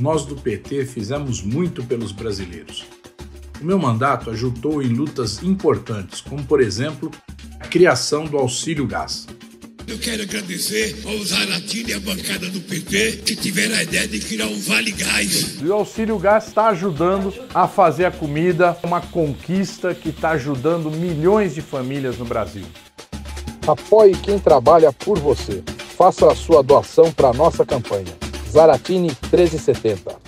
nós do PT fizemos muito pelos brasileiros. O meu mandato ajudou em lutas importantes, como por exemplo a criação do auxílio gás. Eu quero agradecer ao Zaratini e à bancada do PT que tiveram a ideia de criar um Vale Gás. E o Auxílio Gás está ajudando a fazer a comida, uma conquista que está ajudando milhões de famílias no Brasil. Apoie quem trabalha por você. Faça a sua doação para a nossa campanha. Zaratini 1370.